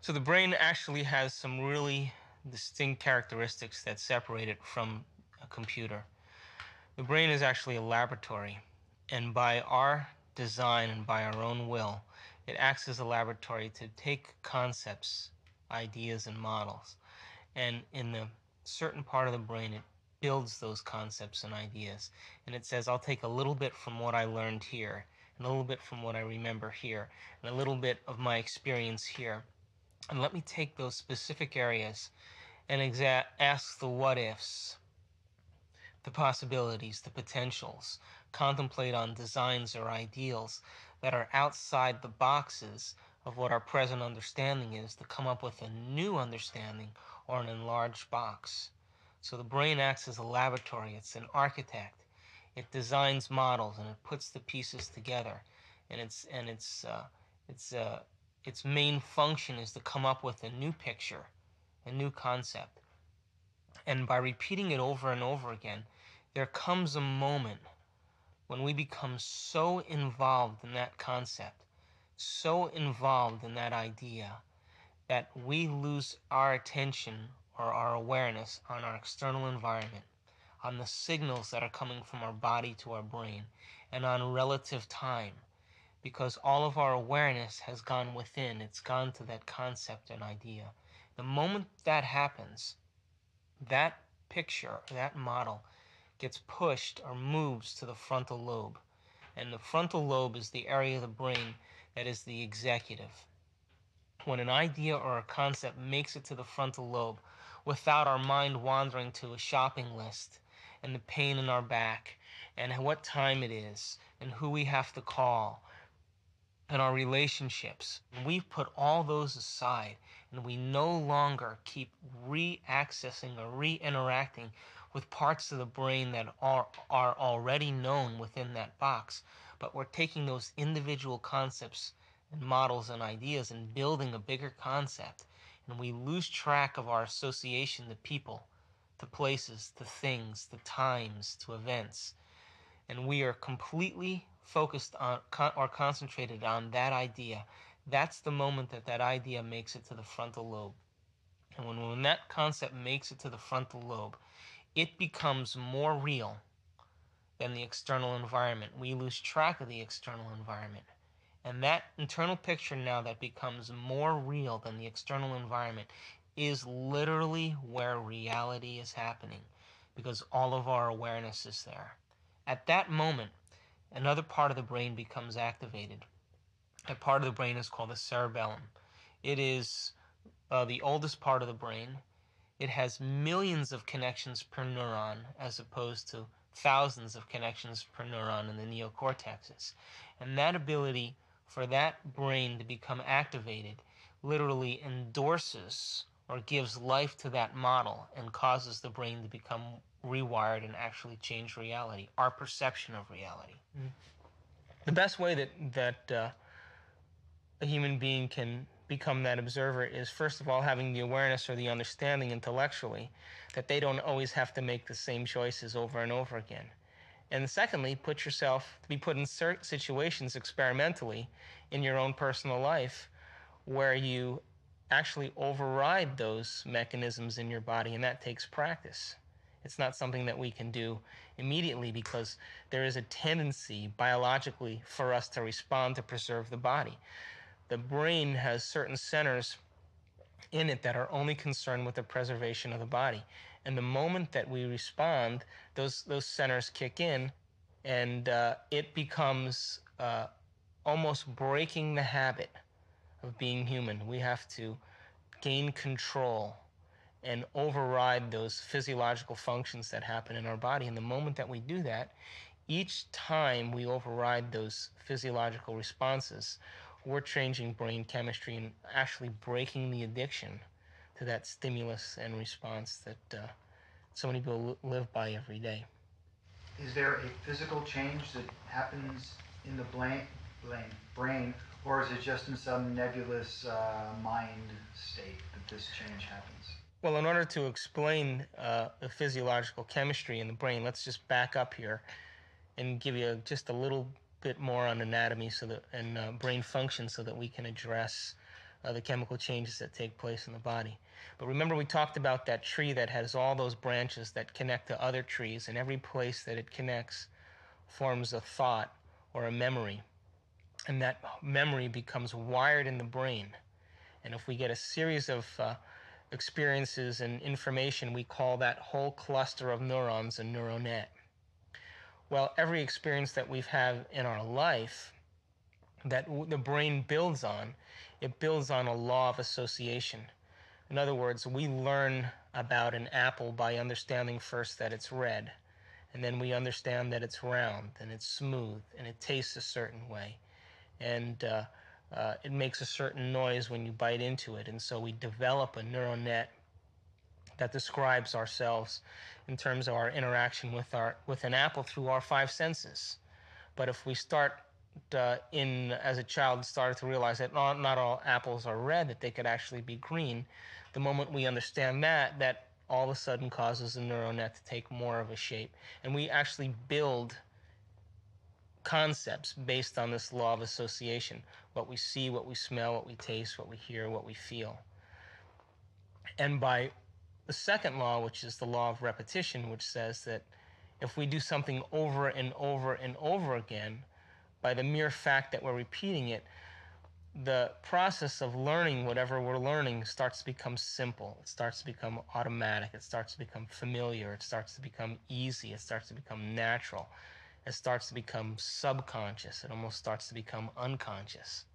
So the brain actually has some really distinct characteristics that separate it from a computer. The brain is actually a laboratory, and by our design and by our own will, it acts as a laboratory to take concepts, ideas, and models, and in the certain part of the brain, it builds those concepts and ideas. And it says, I'll take a little bit from what I learned here, and a little bit from what I remember here, and a little bit of my experience here. And let me take those specific areas and exa- ask the what ifs, the possibilities, the potentials, contemplate on designs or ideals that are outside the boxes of what our present understanding is to come up with a new understanding or an enlarged box. So the brain acts as a laboratory, it's an architect. It designs models and it puts the pieces together. And it's and it's uh, it's uh, its main function is to come up with a new picture, a new concept. And by repeating it over and over again, there comes a moment when we become so involved in that concept, so involved in that idea, that we lose our attention or our awareness on our external environment, on the signals that are coming from our body to our brain, and on relative time. Because all of our awareness has gone within, it's gone to that concept and idea. The moment that happens, that picture, that model, gets pushed or moves to the frontal lobe. And the frontal lobe is the area of the brain that is the executive. When an idea or a concept makes it to the frontal lobe without our mind wandering to a shopping list and the pain in our back and what time it is and who we have to call and our relationships, we've put all those aside and we no longer keep re accessing or re interacting with parts of the brain that are, are already known within that box, but we're taking those individual concepts and models and ideas and building a bigger concept. And we lose track of our association to people, to places, to things, to times, to events. And we are completely focused on or concentrated on that idea. That's the moment that that idea makes it to the frontal lobe. And when, when that concept makes it to the frontal lobe, it becomes more real than the external environment. We lose track of the external environment. And that internal picture now that becomes more real than the external environment is literally where reality is happening because all of our awareness is there. At that moment, another part of the brain becomes activated. That part of the brain is called the cerebellum. It is uh, the oldest part of the brain. It has millions of connections per neuron as opposed to thousands of connections per neuron in the neocortexes. And that ability for that brain to become activated literally endorses or gives life to that model and causes the brain to become rewired and actually change reality, our perception of reality. Mm. The best way that that uh, a human being can become that observer is first of all having the awareness or the understanding intellectually that they don't always have to make the same choices over and over again. And secondly, put yourself to be put in certain situations experimentally in your own personal life where you actually override those mechanisms in your body, and that takes practice. It's not something that we can do immediately because there is a tendency biologically for us to respond to preserve the body. The brain has certain centers in it that are only concerned with the preservation of the body. And the moment that we respond, those those centers kick in, and uh, it becomes uh, almost breaking the habit of being human. We have to gain control and override those physiological functions that happen in our body. And the moment that we do that, each time we override those physiological responses, we're changing brain chemistry and actually breaking the addiction to that stimulus and response that uh, so many people live by every day. Is there a physical change that happens in the brain, brain or is it just in some nebulous uh, mind state that this change happens? Well, in order to explain uh, the physiological chemistry in the brain, let's just back up here and give you just a little bit more on anatomy so that and uh, brain function so that we can address uh, the chemical changes that take place in the body. But remember, we talked about that tree that has all those branches that connect to other trees, and every place that it connects forms a thought or a memory. And that memory becomes wired in the brain. And if we get a series of uh, experiences and information, we call that whole cluster of neurons a neuronet. Well, every experience that we've had in our life that the brain builds on, it builds on a law of association. In other words, we learn about an apple by understanding first that it's red, and then we understand that it's round and it's smooth and it tastes a certain way, and uh, uh, it makes a certain noise when you bite into it, and so we develop a neural net that describes ourselves in terms of our interaction with our with an apple through our five senses. But if we start uh, in as a child started to realize that not, not all apples are red, that they could actually be green, the moment we understand that, that all of a sudden causes the neural net to take more of a shape. And we actually build concepts based on this law of association what we see, what we smell, what we taste, what we hear, what we feel. And by the second law, which is the law of repetition, which says that if we do something over and over and over again, by the mere fact that we're repeating it, the process of learning whatever we're learning starts to become simple. It starts to become automatic. It starts to become familiar. It starts to become easy. It starts to become natural. It starts to become subconscious. It almost starts to become unconscious.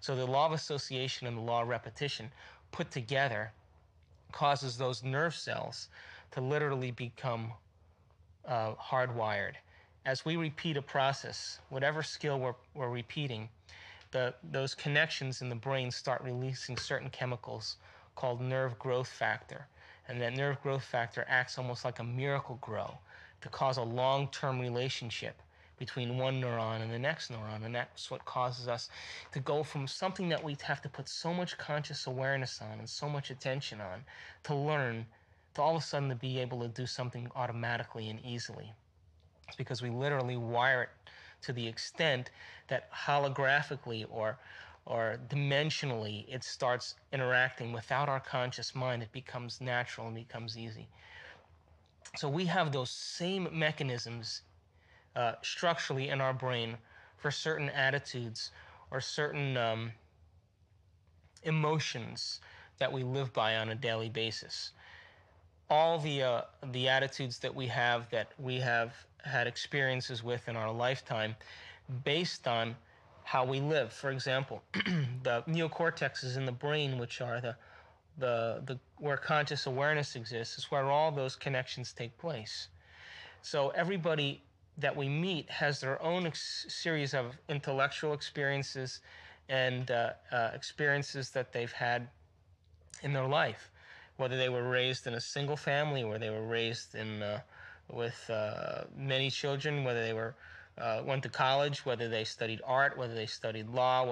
So the law of association and the law of repetition put together causes those nerve cells to literally become uh, hardwired. As we repeat a process, whatever skill we're, we're repeating, the, those connections in the brain start releasing certain chemicals called nerve growth factor. And that nerve growth factor acts almost like a Miracle-Gro to cause a long term relationship between one neuron and the next neuron. And that's what causes us to go from something that we have to put so much conscious awareness on and so much attention on to learn to all of a sudden to be able to do something automatically and easily. It's because we literally wire it to the extent that holographically or or dimensionally it starts interacting without our conscious mind it becomes natural and becomes easy so we have those same mechanisms uh, structurally in our brain for certain attitudes or certain um, emotions that we live by on a daily basis all the uh, the attitudes that we have that we have had experiences with in our lifetime based on how we live. For example, the neocortexes in the brain, which are the, the, the where conscious awareness exists, is where all those connections take place. So everybody that we meet has their own ex- series of intellectual experiences and uh, uh, experiences that they've had in their life, whether they were raised in a single family, or they were raised in uh, with uh, many children, whether they were uh, went to college, whether they studied art, whether they studied law.